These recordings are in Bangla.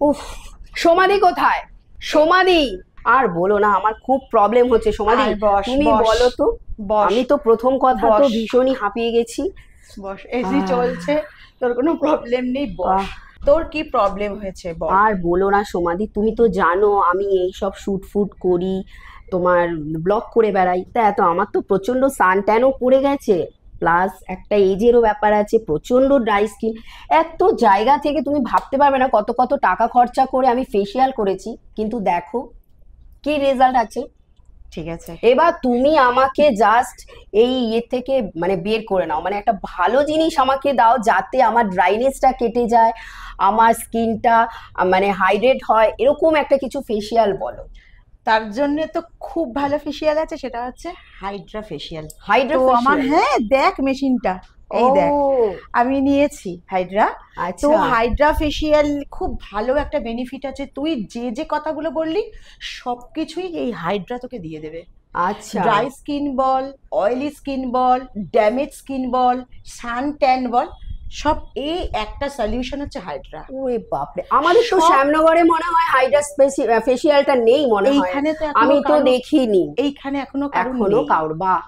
উফ সমাধি কোথায়? সমাধি আর বলো না আমার খুব প্রবলেম হচ্ছে সমাধি তুমি বলো তো আমি তো প্রথম কথা তো ভীষণই হাঁপিয়ে গেছি। বস এসি চলছে তোর কোনো প্রবলেম নেই বস। তোর কি প্রবলেম হয়েছে আর বলো না সমাধি তুমি তো জানো আমি এই সব শুট ফুট করি তোমার ব্লগ করে বেড়াই। তা এত আমার তো প্রচণ্ড সান ট্যানও পড়ে গেছে। প্লাস একটা এজেরও ব্যাপার আছে প্রচণ্ড ড্রাই স্কিন এত জায়গা থেকে তুমি ভাবতে পারবে না কত কত টাকা খরচা করে আমি ফেসিয়াল করেছি। কিন্তু দেখো কি রেজাল্ট আছে? ঠিক আছে। এবার তুমি আমাকে জাস্ট এই ইয়ে থেকে মানে বের করে নাও। মানে একটা ভালো জিনিস আমাকে দাও যাতে আমার ড্রাইনেসটা কেটে যায় আমার স্কিনটা মানে হাইড্রেট হয় এরকম একটা কিছু ফেসিয়াল বলো। তার জন্য তো খুব ভালো ফেসিয়াল আছে সেটা হচ্ছে হাইড্রা ফেসিয়াল হাইড্রা তো আমার হ্যাঁ দেখ মেশিনটা। এই দেখ আমি নিয়েছি হাইড্রা তো আচ্ছা। হাইড্রা ফেসিয়াল খুব ভালো একটা বেনিফিট আছে। তুই যে যে কথাগুলো বললি সবকিছুই এই হাইড্রা তোকে দিয়ে দেবে। আচ্ছা। ড্রাই স্কিন বল অয়েলি স্কিন বল ড্যামেজ স্কিন বল সান ট্যান বল সব এই একটা সলিউশন হচ্ছে হাইড্রা ওরে বাপরে আমাদের তো শ্যামনগরে মনে হয় হাইড্রা ফেসিয়ালটা নেই মনে হয়। এইখানে তো আমি তো দেখিনি। এইখানে এখনও এখনও কাউর বা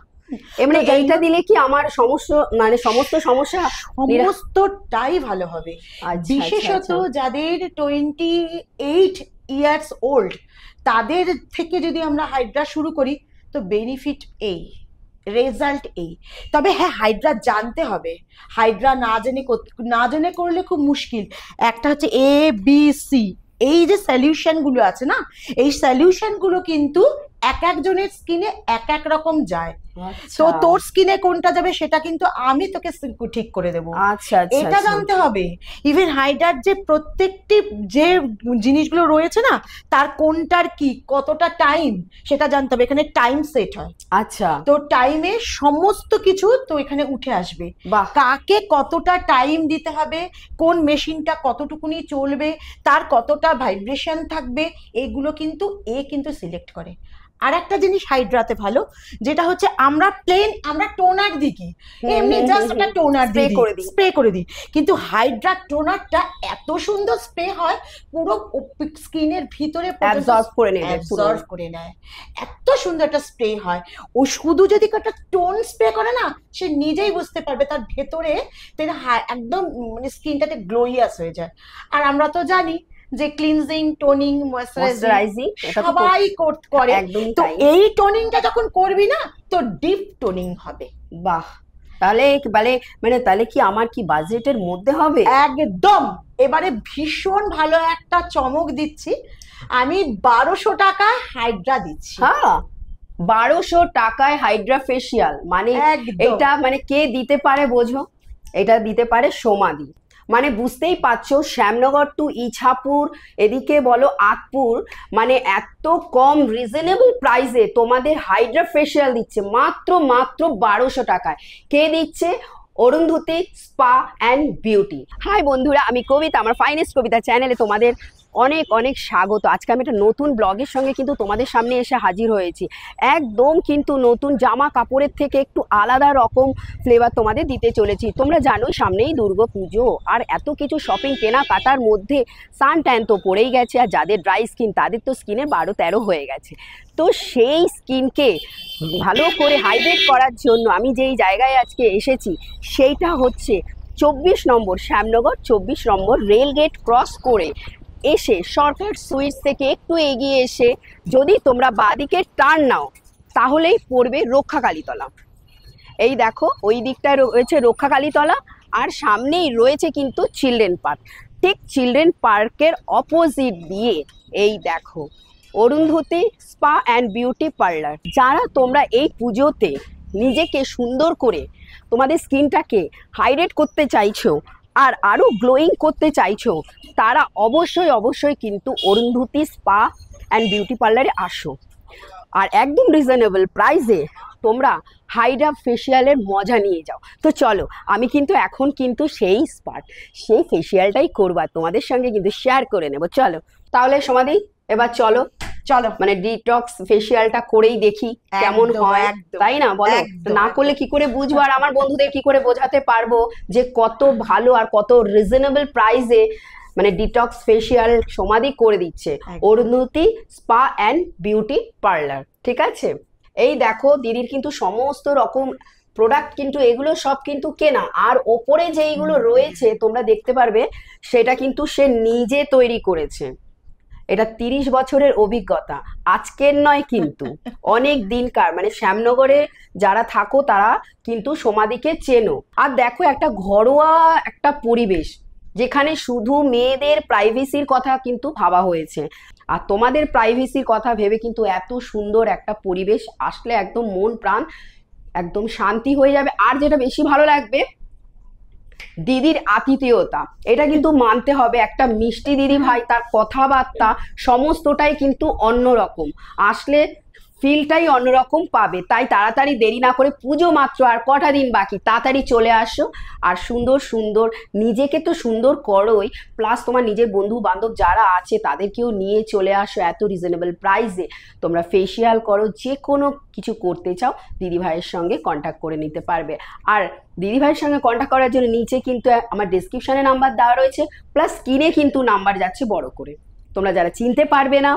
এমনি এইটা দিলে কি আমার সমস্ত মানে সমস্ত সমস্যা সমস্তটাই ভালো হবে। আচ্ছা, বিশেষত আচ্ছা, আচ্ছা। যাদের টোয়েন্টি এইট ইয়ার্স ওল্ড তাদের থেকে যদি আমরা হাইড্রা শুরু করি তো বেনিফিট এই। রেজাল্ট এই। তবে হ্যাঁ হাইড্রা জানতে হবে। হাইড্রা না জেনে না জেনে করলে খুব মুশকিল। একটা হচ্ছে এ বি সি এই যে সলিউশনগুলো আছে না, এই সলিউশনগুলো কিন্তু এক একজনের স্কিনে এক এক রকম যায়। তো আচ্ছা। তোর স্কিনে কোনটা যাবে সেটা কিন্তু আমি তোকে ঠিক করে দেবো। আচ্ছা আচ্ছা এটা আচ্ছা। জানতে হবে। ইভেন হাইডার যে প্রত্যেকটি যে জিনিসগুলো রয়েছে না তার কোনটার কি কতটা টাইম সেটা জানতে হবে। এখানে টাইম সেট হয়। আচ্ছা। তো টাইমে সমস্ত কিছু তো এখানে উঠে আসবে। কাকে কতটা টাইম দিতে হবে কোন মেশিনটা কতটুকুনি চলবে তার কতটা ভাইব্রেশন থাকবে এগুলো কিন্তু এ কিন্তু সিলেক্ট করে। আর একটা জিনিস হাইড্রাতে ভালো যেটা হচ্ছে আমরা প্লেন আমরা টোনার দিই কি এমনি জাস্ট একটা টোনার Spray করে দিই। স্প্রে করে দিই। কিন্তু হাইড্রা টোনারটা এত সুন্দর স্প্রে হয় পুরো স্কিনের ভিতরে অ্যাবজর্ব করে নেবে পুরো। অ্যাবজর্ভ করে নেয়। এত সুন্দর একটা স্প্রে হয়। ও শুধু যদি একটা টোন স্প্রে করে না সে নিজেই বুঝতে পারবে তার ভেতরে তার একদম মানে স্কিনটাতে গ্লোইয়াস হয়ে যায়। আর আমরা তো জানি যে ক্লিনজিং টোনিং ময়শ্চারাইজিং সবাই করে তো এই টোনিংটা যখন করবি না তো ডিপ টোনিং হবে। বাহ! তাহলে মানে মানে তাহলে কি আমার কি বাজেটের মধ্যে হবে? একদম! এবারে ভীষণ ভালো একটা চমক দিচ্ছি। আমি বারোশো টাকা হাইড্রা দিচ্ছি। হ্যাঁ বারোশো টাকায় হাইড্রা ফেসিয়াল মানে এটা মানে কে দিতে পারে বোঝো? এটা দিতে পারে সমাধি মানে বুঝতেই পারছ, শ্যামনগর টু ইছাপুর, এদিকে বলো আতপুর মানে এত কম রিজনেবল প্রাইসে তোমাদের হাইড্রা ফেশিয়াল দিচ্ছে, মাত্র মাত্র বারোশো টাকায়। কে দিচ্ছে? Arundhati spa and beauty hi বন্ধুরা, আমি কবিতা, আমার ফাইনেস্ট কবিতা চ্যানেলে তোমাদের অনেক অনেক স্বাগত। আজকে আমি একটা নতুন ব্লগের সঙ্গে কিন্তু তোমাদের সামনে এসে হাজির হয়েছি। একদম কিন্তু নতুন জামা কাপড়ের থেকে একটু আলাদা রকম ফ্লেভার তোমাদের দিতে চলেছি। তোমরা জানোই সামনেই দুর্গা পুজো আর এত কিছু শপিং কেনাকাটার মধ্যে সান ট্যান তো পড়েই গেছে। আর যাদের ড্রাই স্কিন তাদের তো স্কিনে বারো তেরো হয়ে গেছে। তো সেই স্কিনকে ভালো করে হাইড্রেট করার জন্য আমি যেই জায়গায় আজকে এসেছি, সেইটা হচ্ছে চব্বিশ নম্বর শ্যামনগর, চব্বিশ নম্বর রেলগেট ক্রস করে এসে সরকার সুইটস থেকে একটু এগিয়ে এসে যদি তোমরা বাদিকে টার্ন নাও, তাহলেই পড়বে রক্ষাকালীতলা। এই দেখো, ওই দিকটায় রয়েছে রক্ষাকালীতলা আর সামনেই রয়েছে কিন্তু চিলড্রেন পার্ক ঠিক চিলড্রেন পার্কের অপোজিট দিয়ে, এই দেখো, Arundhati spa and beauty parlour যারা তোমরা এই পুজোতে নিজেকে সুন্দর করে তোমাদের স্কিনটাকে হাইড্রেট করতে চাইছো আর আরও গ্লোয়িং করতে চাইছো, তারা অবশ্যই অবশ্যই কিন্তু অরুন্ধতী স্পা অ্যান্ড বিউটি পার্লারে আসো। আর একদম রিজনেবল প্রাইসে তোমরা হাইড্রা ফেসিয়ালের মজা নিয়ে যাও। তো চলো, আমি কিন্তু এখন কিন্তু সেই স্পাট সেই ফেসিয়ালটাই করব তোমাদের সঙ্গে কিন্তু শেয়ার করে নেব। চলো, তাহলে সমাধি, এবার চলো। চলো মানে ডিটক্স ফেসিয়ালটা করেই দেখি কেমন হয় তাই না? বলো না করলে কি করে বুঝব? আর আমার বন্ধুদের কি করে বোঝাতে পারব যে কত ভালো আর কত রিজনেবল প্রাইসে মানে ডিটক্স ফেসিয়াল সমাধি করে দিচ্ছে। Arundhati spa and beauty parlour ঠিক আছে? এই দেখো দিদির কিন্তু সমস্ত রকম প্রোডাক্ট কিন্তু এগুলো সব কিন্তু কেনা। আর ওপরে যেইগুলো রয়েছে তোমরা দেখতে পারবে সেটা কিন্তু সে নিজে তৈরি করেছে। এটা তিরিশ বছরের অভিজ্ঞতা। আজকের নয় কিন্তু। অনেক দিনকার মানে শ্যামনগরে যারা থাকো তারা কিন্তু সমাধিকে চেনো। আর দেখো একটা ঘরোয়া একটা পরিবেশ যেখানে শুধু মেয়েদের প্রাইভেসির কথা কিন্তু ভাবা হয়েছে। আর তোমাদের প্রাইভেসির কথা ভেবে কিন্তু এত সুন্দর একটা পরিবেশ আসলে একদম মন প্রাণ একদম শান্তি হয়ে যাবে। আর যেটা বেশি ভালো লাগবে দিদির আতিথেয়তা। এটা কিন্তু মানতে হবে একটা মিষ্টি দিদি ভাই, তার কথাবার্তা সমস্তটাই কিন্তু অন্যরকম। আসলে ফিলটাই অন্যরকম পাবে। তাই তাড়াতাড়ি দেরি না করে পুজো মাত্র আর কটা দিন বাকি, তাড়াতাড়ি চলে আসো। আর সুন্দর সুন্দর, নিজেকে তো সুন্দর করোই। প্লাস তোমার নিজের বন্ধু বান্ধব যারা আছে, তাদেরকেও নিয়ে চলে আসো এত রিজনেবল প্রাইসে তোমরা ফেসিয়াল করো যে কোনো কিছু করতে চাও, দিদি ভাইয়ের সঙ্গে কন্ট্যাক্ট করে নিতে পারবে। আর দিদি ভাইয়ের সঙ্গে কন্ট্যাক্ট করার জন্য নিচে কিন্তু আমার ডিসক্রিপশনে নাম্বার দেওয়া রয়েছে। প্লাস স্ক্রিনে কিন্তু নাম্বার যাচ্ছে বড় করে। তোমরা যারা চিনতে পারবে না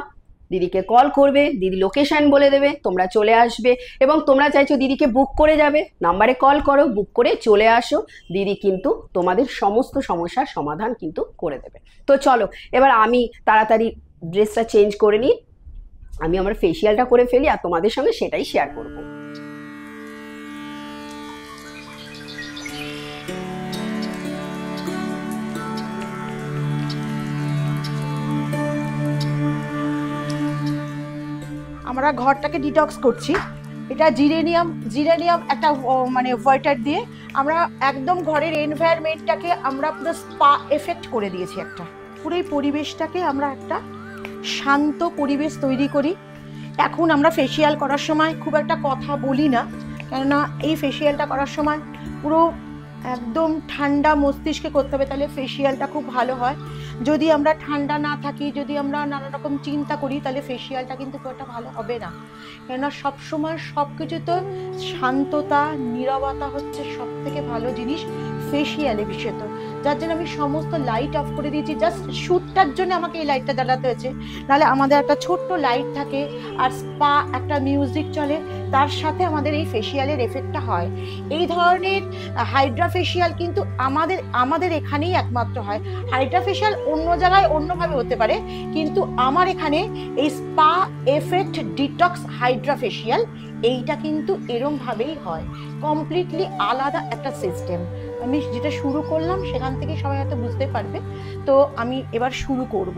দিদিকে কল করবে, দিদি লোকেশান বলে দেবে, তোমরা চলে আসবে এবং তোমরা চাইছো দিদিকে বুক করে যাবে। নাম্বারে কল করো বুক করে চলে আসো। দিদি কিন্তু তোমাদের সমস্ত সমস্যার সমাধান কিন্তু করে দেবে। তো চলো, এবার আমি তাড়াতাড়ি ড্রেসটা চেঞ্জ করে নিই। আমি আমার ফেসিয়ালটা করে ফেলি আর তোমাদের সঙ্গে সেটাই শেয়ার করব। আমরা ঘরটাকে ডিটক্স করছি। এটা জিরেনিয়াম জিরেনিয়াম একটা মানে ওয়াটার দিয়ে আমরা একদম ঘরের এনভায়রনমেন্টটাকে আমরা পুরো স্পা এফেক্ট করে দিয়েছি একটা। পুরো এই পরিবেশটাকে আমরা একটা শান্ত পরিবেশ তৈরি করি। এখন আমরা ফেসিয়াল করার সময় খুব একটা কথা বলি না। কেননা এই ফেসিয়ালটা করার সময় পুরো একদম ঠান্ডা মস্তিষ্কে করতে হবে, তাহলে ফেসিয়ালটা খুব ভালো হয়। যদি আমরা ঠান্ডা না থাকি, যদি আমরা নানা রকম চিন্তা করি, তাহলে ফেসিয়ালটা কিন্তু খুব একটা ভালো হবে না। কেননা সবসময় সব কিছু তো শান্ততা, নিরবতা হচ্ছে সব থেকে ভালো জিনিস ফেসিয়ালে বিশেষত। যার জন্য আমি সমস্ত লাইট অফ করে দিয়েছি। জাস্ট শ্যুটটার জন্য আমাকে এই লাইটটা জ্বালাতে হয়েছে। নাহলে আমাদের একটা ছোট্ট লাইট থাকে আর স্পা একটা মিউজিক চলে। তার সাথে আমাদের এই ফেসিয়ালের এফেক্টটা হয়। এই ধরনের হাইড্রা ফেসিয়াল কিন্তু আমাদের আমাদের এখানেই একমাত্র হয়। হাইড্রা ফেসিয়াল অন্য জায়গায় অন্যভাবে হতে পারে। কিন্তু আমার এখানে এই spa effect detox hydra facial এইটা কিন্তু এরমভাবেই হয়। কমপ্লিটলি আলাদা একটা সিস্টেম আমি যেটা শুরু করলাম, সেখান থেকে সবাই হয়তো বুঝতে পারবে। তো আমি এবার শুরু করব।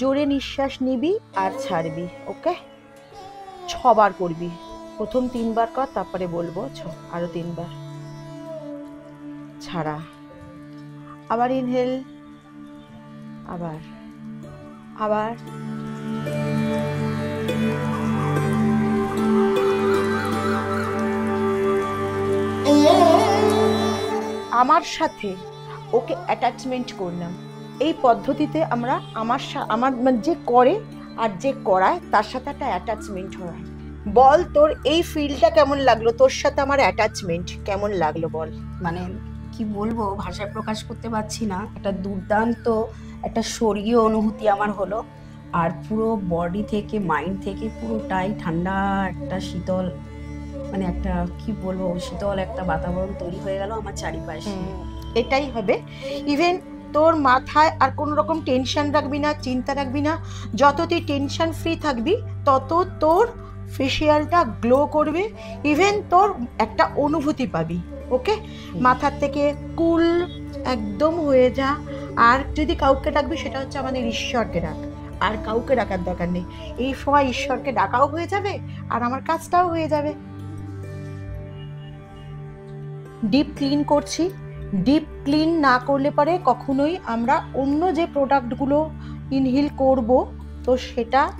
জোরে নিঃশ্বাস নিবি আর ছাড়বি ওকে ছবার করবি। প্রথম তিনবার কর, তারপরে বলব ছ, আরও তিনবার। ছাড়া। আবার ইনহেল আবার আবার। আমার সাথে ওকে অ্যাটাচমেন্ট করলাম। এই পদ্ধতিতে আমরা আমার আমার মানে যে করে আর যে করায় তার সাথে একটা অ্যাটাচমেন্ট হয়। বল তোর এই ফিলটা কেমন লাগল? তোর সাথে আমার অ্যাটাচমেন্ট কেমন লাগল বল? মানে কি বলব? ভাষায় প্রকাশ করতে পারছি না। একটা দুর্দান্ত একটা স্বর্গীয় অনুভূতি আমার হলো। আর পুরো বডি থেকে মাইন্ড থেকে পুরোটাই ঠান্ডা একটা শীতল মানে একটা কি বলব শীতল একটা বাতাবরণ তৈরি হয়ে গেল আমার চারিপাশে। এটাই হবে। ইভেন তোর মাথায় আর কোনো রকম টেনশন রাখবি না চিন্তা রাখবি না। যত তুই টেনশন ফ্রি থাকবি তত তোর ফেসিয়ালটা গ্লো করবে ইভেন তোর একটা অনুভূতি পাবি ওকে মাথার থেকে কুল একদম হয়ে যা। আর যদি কাউকে ডাকবি সেটা হচ্ছে আমাদের ঈশ্বরকে ডাক। আর কাউকে ডাকার দরকার নেই। এই সময় ঈশ্বরকে ডাকাও হয়ে যাবে আর আমার কাজটাও হয়ে যাবে। ডিপ ক্লিন করছি। ডিপ ক্লিন না করলে পরে কখনোই আমরা অন্য যে প্রোডাক্টগুলো ইনহিল করব তো সেটা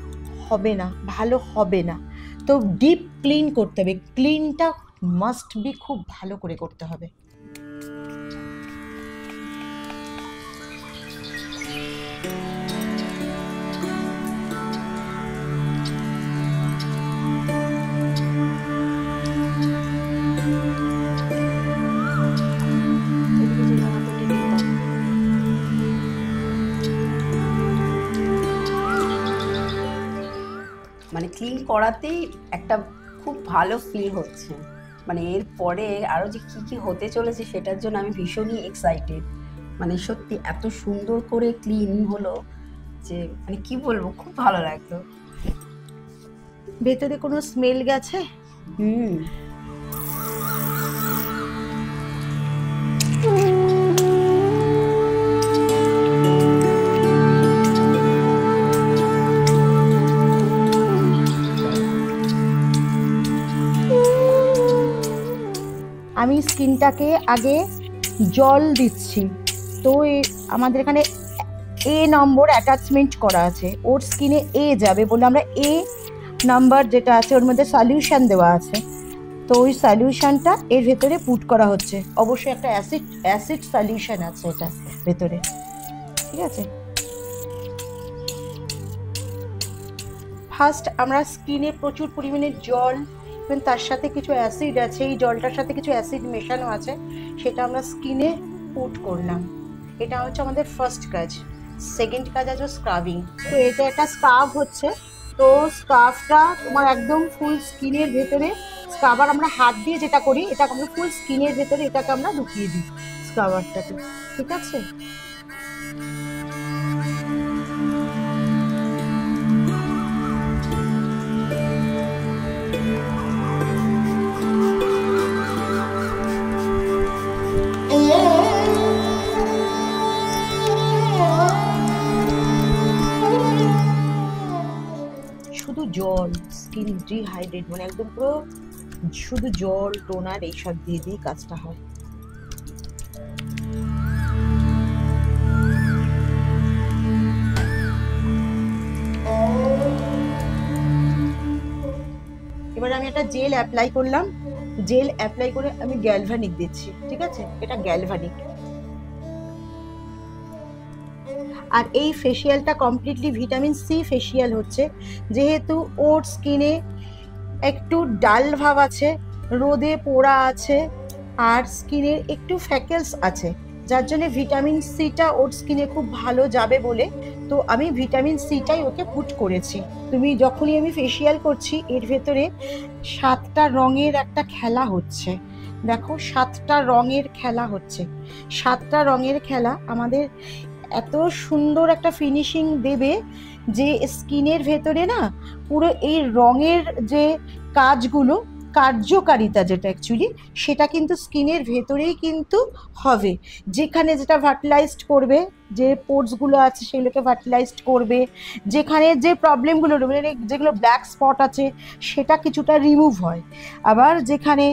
হবে না ভালো হবে না। তো ডিপ ক্লিন করতে হবে। ক্লিনটা মাস্ট বি খুব ভালো করে করতে হবে। মানে ক্লিন করাতেই একটা খুব ভালো ফিল হচ্ছে। মানে এর পরে আরও যে কী কী হতে চলেছে সেটার জন্য আমি ভীষণই এক্সাইটেড মানে সত্যি এত সুন্দর করে ক্লিন হলো যে মানে কি বলব খুব ভালো লাগতো ভেতরে কোনো স্মেল গেছে? হুম। স্কিনটাকে আগে জল দিচ্ছি। তো আমাদের এখানে এ নম্বর অ্যাটাচমেন্ট করা আছে। ওর স্কিনে এ যাবে বলে আমরা এ নাম্বার যেটা আছে, ওর মধ্যে সলিউশন দেওয়া আছে। তো ওই সলিউশনটা এর ভেতরে পুট করা হচ্ছে। অবশ্যই একটা অ্যাসিড অ্যাসিড সলিউশন আছে এটা ভেতরে। ঠিক আছে? ফার্স্ট আমরা স্কিনে প্রচুর পরিমাণে জল এবং তার সাথে কিছু অ্যাসিড আছে, এই জলটার সাথে কিছু অ্যাসিড মেশানো আছে, সেটা আমরা স্কিনে পুট করলাম। এটা হচ্ছে আমাদের ফার্স্ট কাজ। সেকেন্ড কাজ আছে স্ক্রাবিং তো এটা একটা স্কার্ফ হচ্ছে। তো স্কার্ফটা তোমার একদম ফুল স্কিনের ভেতরে স্কাবার আমরা হাত দিয়ে যেটা করি, এটা আমরা ফুল স্কিনের ভেতরে এটাকে আমরা ঢুকিয়ে দিই স্কাবারটাকে ঠিক আছে? শুধু জল স্কিন ডিহাইড্রেট মানে একদম পুরো শুধু জল টোনার এইসব দিয়ে দিয়ে কাজটা হয়। এবার আমি একটা জেল অ্যাপ্লাই করলাম। জেল অ্যাপ্লাই করে আমি গ্যালভানিক দিচ্ছি, ঠিক আছে? এটা গ্যালভানিক আর এই ফেসিয়ালটা কমপ্লিটলি ভিটামিন সি ফেসিয়াল হচ্ছে। যেহেতু ওর স্কিনে একটু ডাল ভাব আছে, রোদে পোড়া আছে, আর স্কিনের একটু ফ্যাকেলস আছে, যার জন্য ভিটামিন সিটা ওর স্কিনে খুব ভালো যাবে বলে। তো আমি ভিটামিন সিটাই ওকে পুট করেছি। তুমি যখনই আমি ফেসিয়াল করছি, এর ভেতরে সাতটা রঙের একটা খেলা হচ্ছে। দেখো, সাতটা রঙের খেলা হচ্ছে। সাতটা রঙের খেলা আমাদের এত সুন্দর একটা ফিনিশিং দেবে যে স্কিনের ভেতরে না পুরো এই রঙের যে কাজগুলো, কার্যকারিতা যেটা অ্যাকচুয়ালি সেটা কিন্তু স্কিনের ভেতরেই কিন্তু হবে। যেখানে যেটা ভার্টিলাইজড করবে যে পোর্টসগুলো আছে সেগুলোকে ভার্টিলাইজড করবে যেখানে যে প্রবলেমগুলো মানে যেগুলো ব্ল্যাক স্পট আছে সেটা কিছুটা রিমুভ হয়। আবার যেখানে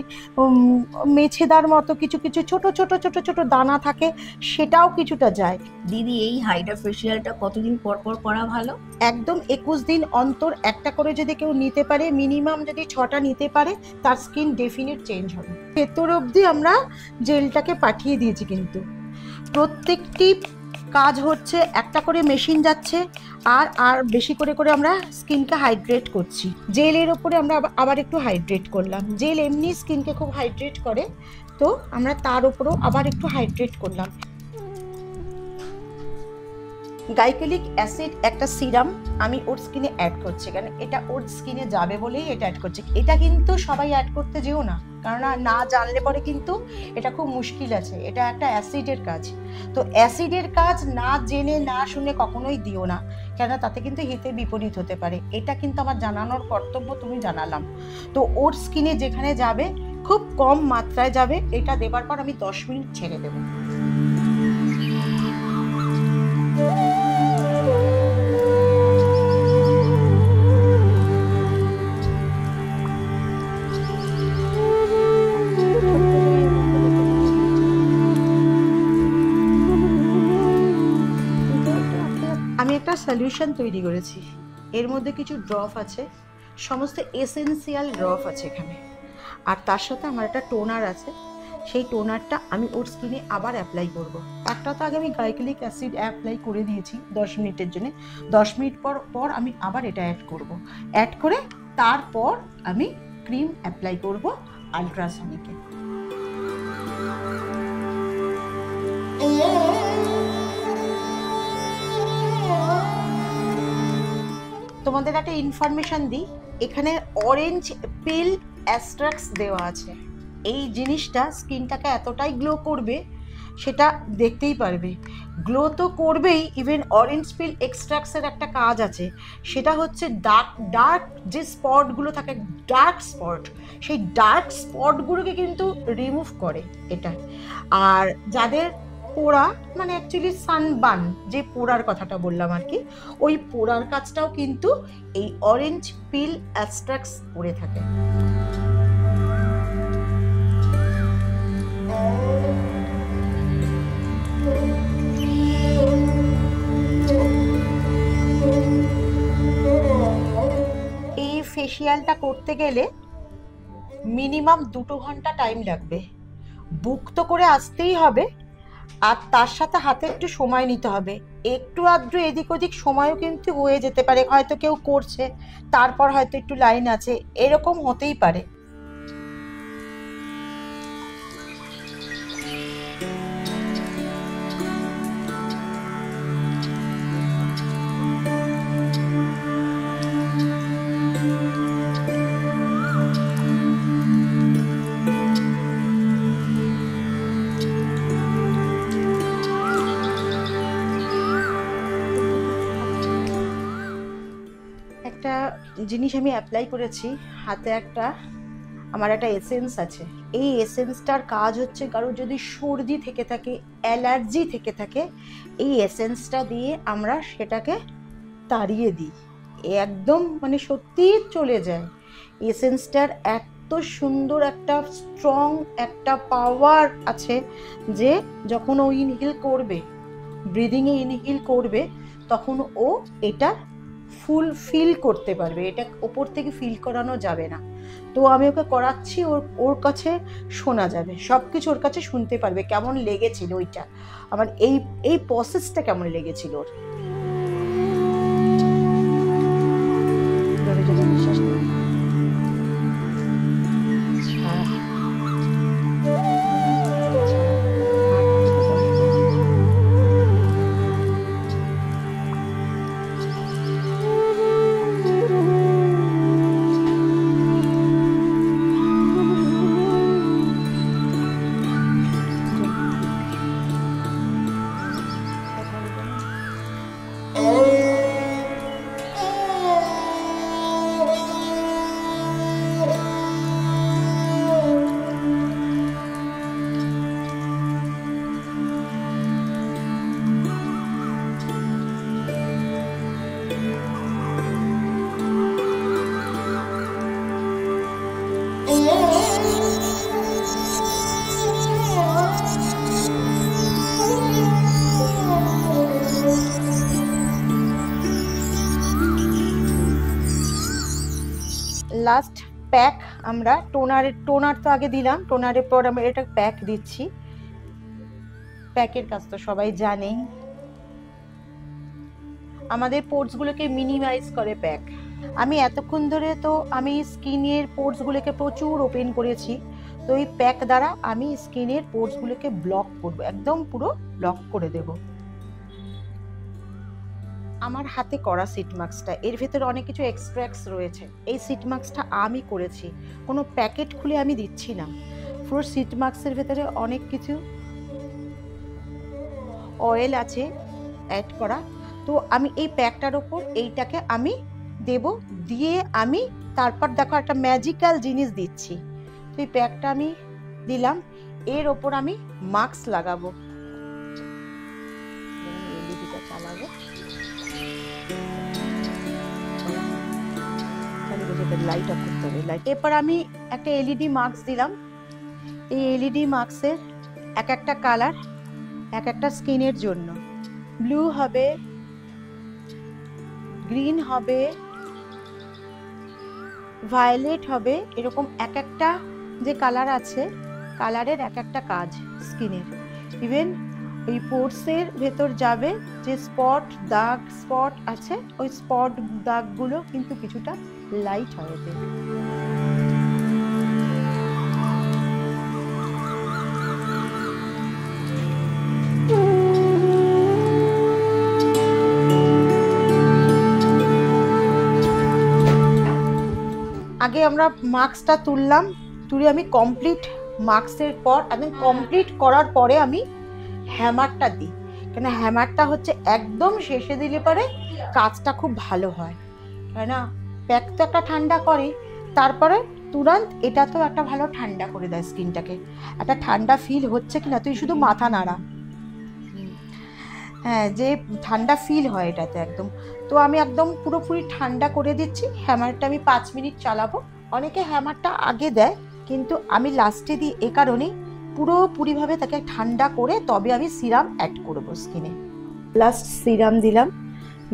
মেছেদার মতো কিছু কিছু ছোট ছোট ছোট ছোট দানা থাকে সেটাও কিছুটা যায়। দিদি এই হাইড্রা ফেসিয়ালটা কতদিন পর পর করা ভালো? একদম একুশ দিন অন্তর একটা করে যদি কেউ নিতে পারে মিনিমাম যদি ছটা নিতে পারে তার স্কিন ডেফিনেট চেঞ্জ হবে। ভেতর অবধি আমরা জেলটাকে পাঠিয়ে দিয়েছি কিন্তু। প্রত্যেকটি কাজ হচ্ছে, একটা করে মেশিন যাচ্ছে, আর আর বেশি করে করে আমরা স্কিনকে হাইড্রেট করছি। জেলের ওপরে আমরা আবার- একটু হাইড্রেট করলাম। জেল এমনি স্কিনকে খুব হাইড্রেট করে, তো আমরা তার উপরেও আবার একটু হাইড্রেট করলাম। গাইকেলিক অ্যাসিড একটা সিরাম আমি ওর স্কিনে অ্যাড করছি। কারণ এটা ওর স্কিনে যাবে বলেই এটা অ্যাড করছি। এটা কিন্তু সবাই অ্যাড করতে যেও না। কারণ না জানলে পরে কিন্তু এটা খুব মুশকিল আছে। এটা একটা অ্যাসিডের কাজ। তো অ্যাসিডের কাজ না জেনে, না শুনে কখনোই দিও না। কেন? তাতে কিন্তু হিতে বিপরীত হতে পারে। এটা কিন্তু আমার জানানোর কর্তব্য তুমি জানালাম। তো ওর স্কিনে যেখানে যাবে, খুব কম মাত্রায় যাবে। এটা দেবার পর আমি দশ মিনিট ছেড়ে দেবো। সলিউশন তৈরি করেছি। এর মধ্যে কিছু ড্রপ আছে, সমস্ত এসেন্সিয়াল ড্রপ আছে এখানে। আর তার সাথে আমার একটা টোনার আছে, সেই টোনারটা আমি ওর স্কিনে আবার অ্যাপ্লাই করব। একটা তো আগে আমি গাইক্লিক অ্যাসিড অ্যাপ্লাই করে দিয়েছি দশ মিনিটের জন্য। দশ মিনিট পর পর আমি আবার এটা অ্যাড করব। অ্যাড করে তারপর আমি ক্রিম অ্যাপ্লাই করব আলট্রাসনিকে তোমাদের একটা ইনফরমেশন দিই। এখানে অরেঞ্জ পিল অ্যাস্ট্রাক্স দেওয়া আছে। এই জিনিসটা স্কিনটাকে এতটাই গ্লো করবে, সেটা দেখতেই পারবে। গ্লো তো করবেই ইভেন অরেঞ্জ পিল এক্সট্রাক্সের একটা কাজ আছে। সেটা হচ্ছে ডার্ক ডার্ক যে স্পটগুলো থাকে ডার্ক স্পট সেই ডার্ক স্পটগুলোকে কিন্তু রিমুভ করে এটা। আর যাদের পোড়া মানে অ্যাকচুয়ালি সানবান যে পোড়ার কথাটা বললাম আর কি, ওই পোড়ার কাজটাও কিন্তু এই অরেঞ্জ পিল অ্যাস্ট্রাক্স করে থাকে। এই ফেসিয়ালটা করতে গেলে মিনিমাম দুটো ঘণ্টা টাইম লাগবে। বুক তো করে আসতেই হবে আর তার সাথে হাতে একটু সময় নিতে হবে। একটু আধটু এদিক ওদিক সময়ও কিন্তু হয়ে যেতে পারে, হয়তো কেউ করছে, তারপর হয়তো একটু লাইন আছে, এরকম হতেই পারে। জিনিস আমি অ্যাপ্লাই করেছি, হাতে একটা, আমার একটা এসেন্স আছে। এই এসেন্সটার কাজ হচ্ছে কারও যদি সর্দি থেকে থাকে অ্যালার্জি থেকে থাকে, এই এসেন্সটা দিয়ে আমরা সেটাকে তাড়িয়ে দিই। একদম মানে সত্যিই চলে যায়। এসেন্সটার এত সুন্দর একটা স্ট্রং একটা পাওয়ার আছে যে যখন ও ইনহিল করবে ব্রিদিংয়ে ইনহিল করবে, তখন ও এটা ফুল ফিল করতে পারবে, এটা ওপর থেকে ফিল করানো যাবে না। তো আমি ওকে করাচ্ছি, ওর ওর কাছে শোনা যাবে সব কিছু ওর কাছে শুনতে পারবে কেমন লেগেছিল ওইটা। আমার এই এই প্রসেসটা কেমন লেগেছিল ওর? প্যাক আমরা টোনারের টোনার তো আগে দিলাম টোনারের পর আমরা এটা প্যাক দিচ্ছি। প্যাকের কাজ তো সবাই জানেই। আমাদের পোর্টসগুলোকে মিনিমাইজ করে প্যাক আমি এতক্ষণ ধরে তো আমি স্কিনের পোর্টসগুলোকে প্রচুর ওপেন করেছি, তো এই প্যাক দ্বারা আমি স্কিনের পোর্টসগুলোকে ব্লক করব, একদম পুরো ব্লক করে দেব। আমার হাতে করা সিট মাস্কটা এর ভেতরে অনেক কিছু এক্সট্রাক্টস রয়েছে। এই সিট মাস্কটা আমি করেছি, কোনো প্যাকেট খুলে আমি দিচ্ছি না। পুরো সিট মাস্কের ভেতরে অনেক কিছু অয়েল আছে অ্যাড করা। তো আমি এই প্যাকটার ওপর এইটাকে আমি দেব, দিয়ে আমি তারপর দেখো একটা ম্যাজিক্যাল জিনিস দিচ্ছি। তো এই প্যাকটা আমি দিলাম, এর ওপর আমি মাস্ক লাগাবো। লাইট অফ করতে হবে লাইট এরপর আমি একটা এলইডি মাস্ক দিলাম। এই এলইডি মাস্কের এক একটা কালার এক একটা স্কিনের জন্য। ব্লু হবে গ্রিন হবে ভায়োলেট হবে, এরকম এক একটা যে কালার আছে কালারের এক একটা কাজ স্কিনের ইভেন ওই পোর্সের ভেতর যাবে, যে স্পট দাগ স্পট আছে, ওই স্পট দাগগুলো কিন্তু কিছুটা লাইট হয়ে আগে আমরা মাস্কটা তুললাম, তুলে আমি কমপ্লিট মাস্কের পর একদম কমপ্লিট করার পরে আমি হ্যামারটা দিই। কেন হ্যামারটা হচ্ছে একদম শেষে দিলে পরে কাজটা খুব ভালো হয়। তাই না? প্যাক তো একটা ঠান্ডা করে, তারপরে তুরন্ত এটা তো একটা ভালো ঠান্ডা করে দেয় স্কিনটাকে। একটা ঠান্ডা ফিল হচ্ছে কিনা, তুই শুধু মাথা নাড়া। হ্যাঁ যে ঠান্ডা ফিল হয় এটাতে একদম। তো আমি একদম পুরোপুরি ঠান্ডা করে দিচ্ছি হ্যামারটা আমি পাঁচ মিনিট চালাবো। অনেকে হ্যামারটা আগে দেয়, কিন্তু আমি লাস্টে দিই এ কারণেই পুরোপুরিভাবে তাকে ঠান্ডা করে তবে আমি সিরাম অ্যাড করব স্কিনে লাস্ট সিরাম দিলাম,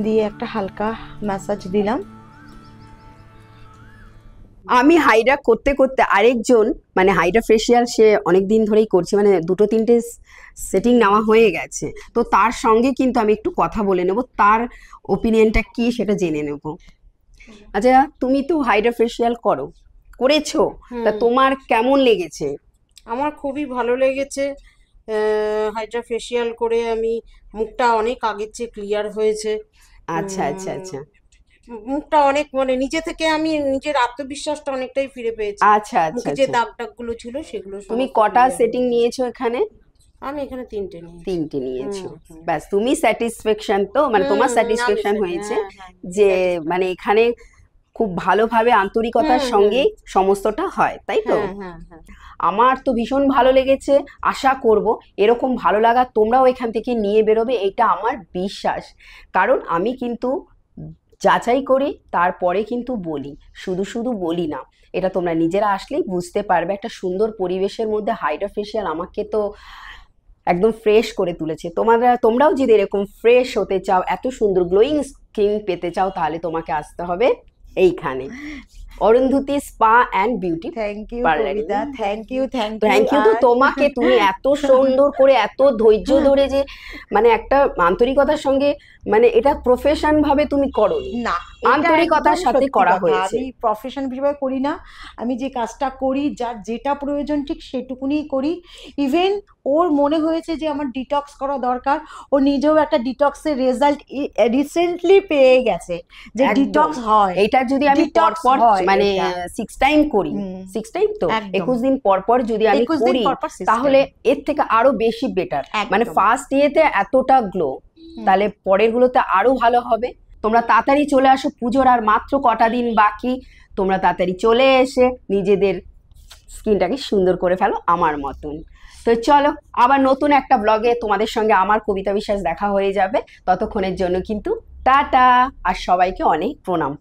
দিয়ে একটা হালকা ম্যাসাজ দিলাম। আমি হাইড্রা করতে করতে আরেকজন মানে হাইড্রা ফেসিয়াল সে অনেক দিন ধরেই করছে মানে দুটো তিনটে সেটিং নেওয়া হয়ে গেছে। তো তার সঙ্গে কিন্তু আমি একটু কথা বলে নেব তার ওপিনিয়নটা কি সেটা জেনে নেব। আচ্ছা তুমি তো হাইড্রা ফেসিয়াল করো করেছ তা তোমার কেমন লেগেছে? আমার খুবই ভালো লেগেছে হাইড্রা ফেসিয়াল করে আমি মুখটা অনেক আগের চেয়ে ক্লিয়ার হয়েছে। আচ্ছা আচ্ছা আচ্ছা। মুখটা অনেক মানে নিজে থেকে আমি নিজের আত্মবিশ্বাসটা অনেকটাই ফিরে পেয়েছি। আচ্ছা আচ্ছা যে আচ্ছা। দাগ টাগগুলো ছিল সেগুলো তুমি কটা সেটিং নিয়েছো এখানে? আমি এখানে তিনটে নিয়েছি। তিনটে নিয়েছো। ব্যাস তুমি স্যাটিসফ্যাকশন তো মানে তোমার স্যাটিসফ্যাকশন হয়েছে হ্যাঁ, হ্যাঁ, যে মানে এখানে খুব ভালোভাবে আন্তরিকতার সঙ্গে সমস্তটা হয় তাই তো? হ্যাঁ আমার তো ভীষণ ভালো লেগেছে আশা করব এরকম ভালো লাগা তোমরাও এখান থেকে নিয়ে বেরোবে এটা আমার বিশ্বাস। কারণ আমি কিন্তু যাচাই করি তারপরে কিন্তু বলি। শুধু শুধু বলি না। এটা তোমরা নিজেরা আসলেই বুঝতে পারবে। একটা সুন্দর পরিবেশের মধ্যে হাইড্রা ফেসিয়াল আমাকে তো একদম ফ্রেশ করে তুলেছে। তোমরা তোমরাও যদি এরকম ফ্রেশ হতে চাও এত সুন্দর গ্লোয়িং স্কিন পেতে চাও তাহলে তোমাকে আসতে হবে এইখানে। Arundhati spa and beauty thank you. Kabita. Thank you thank thank you তো তোমাকে। তুমি এত সুন্দর করে এত ধৈর্য ধরে যে মানে একটা আন্তরিকতার সঙ্গে মানে এটা প্রফেশন ভাবে তুমি করো না আন্তরিকতার সাথে করা হয়েছে। আমি প্রফেশন হিসেবে করি না। আমি যে কাজটা করি যার যেটা প্রয়োজন ঠিক সেটুকুনি করি। ইভেন ওর মনে হয়েছে যে আমার ডিটক্স করা দরকার। ও নিজেও একটা ডিটক্সের রেজাল্ট রিসেন্টলি পেয়ে গেছে যে ডিটক্স হয়। এটা যদি আমি Detox পর পর মানে। সিক্স টাইম করি। সিক্স টাইম তো। একুশ দিন পর পর যদি আমি করি। তাহলে এর থেকে আরও বেশি বেটার মানে ফার্স্ট ইয়েতে এতটা গ্লো তাহলে পরের গুলোতে আরও ভালো হবে। তোমরা তাড়াতাড়ি চলে আসো পুজোর আর মাত্র কটা দিন বাকি। তোমরা তাড়াতাড়ি চলে এসে নিজেদের স্কিনটাকে সুন্দর করে ফেলো আমার মতন। তো চলো, আবার নতুন একটা ব্লগে তোমাদের সঙ্গে আমার কবিতা বিশ্বাস দেখা হয়ে যাবে। ততক্ষণের জন্য কিন্তু টাটা, আর সবাইকে অনেক প্রণাম।